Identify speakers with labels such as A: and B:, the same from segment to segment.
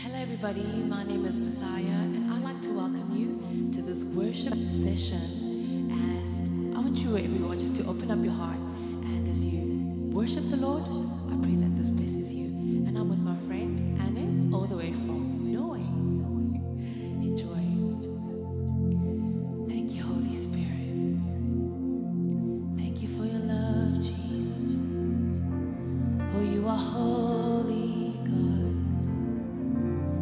A: Hello, everybody. My name is Bithiah, and I'd like to welcome you to this worship session. And I want you, everyone, just to open up your heart. And as you worship the Lord, I pray that this blesses you. And I'm with my friend Anne,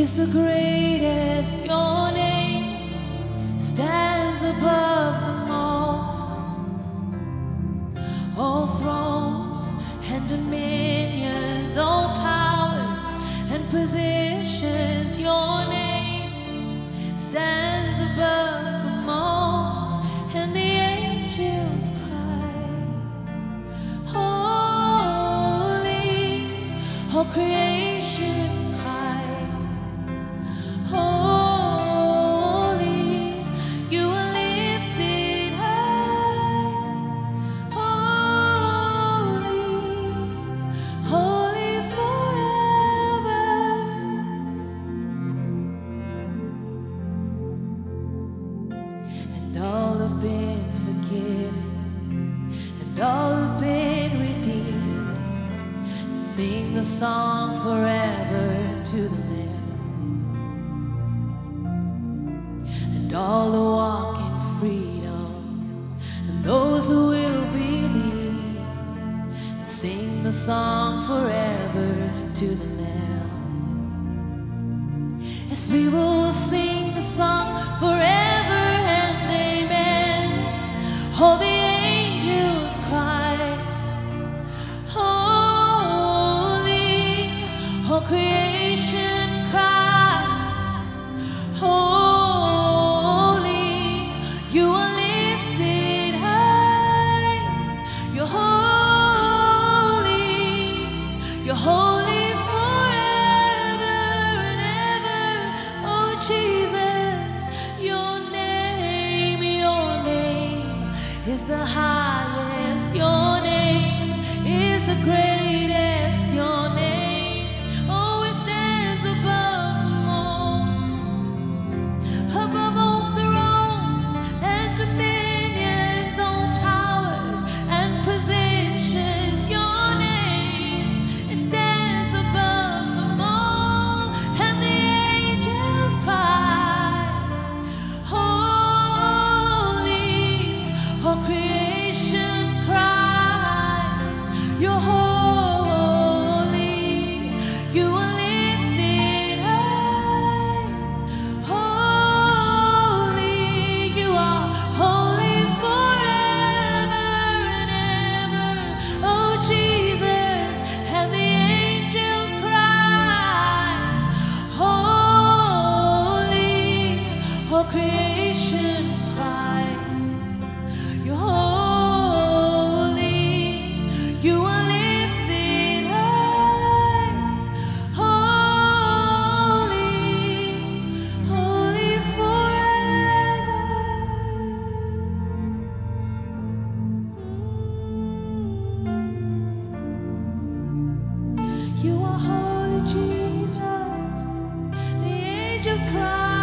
A: is the greatest, your name stands above them all. All thrones and dominions, all powers and positions, your name stands above them all, and the angels cry, Holy, all creation and all have been redeemed. Sing the song forever to the Lamb, and all who walk in freedom, and those who will believe, and sing the song forever to the Lamb. Yes, we will sing the song forever and amen. All all You are holy, Jesus. The angels cry,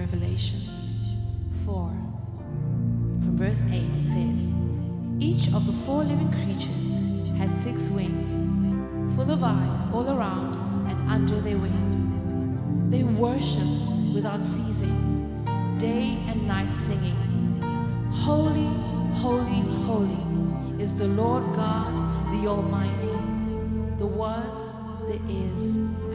A: Revelations 4. From verse 8 it says, Each of the four living creatures had six wings, full of eyes all around and under their wings. They worshipped without ceasing, day and night singing, Holy, holy, holy is the Lord God, the Almighty, the was, the is,